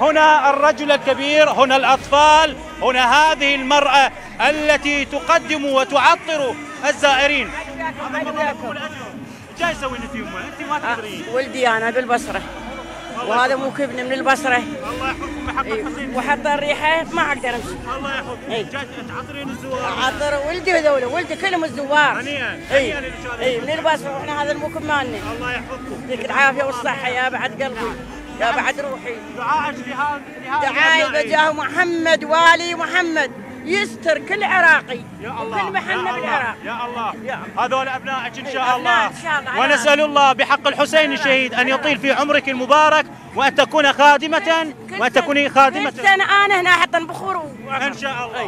هنا الرجل الكبير هنا الأطفال هنا هذه المرأة التي تقدم وتعطر الزائرين. جاي انت يمه أنت ما تدرين ولدي أنا بالبصرة. وهذا مو كبني من البصرة. الله يحفظكم إيه، الحسين وحط الريحة ما أقدر أمشي. الله يحفظكم إيه. جاي تعطرين الزوار. عطر ولدي هذول ولدي كلهم الزوار. هنيئا اي هنيئا اي من البصرة. وإحنا هذا الموكب مالنا. الله يحفظكم. يعطيك العافية والصحة يا بعد قلبي. يا بعد روحي. لهذا الأبناء. بجاه محمد والي محمد. يستر كل عراقي. يا الله وكل محنة يا الله، بالعراق. يا الله. يا هذول أبنائك إن شاء الله إن شاء الله. ونسأل الله بحق الحسين الشهيد أن يطيل في عمرك المبارك وأن تكون خادمة وان تكوني كل خادمة. سنة أنا هنا حتى بخور إن شاء الله.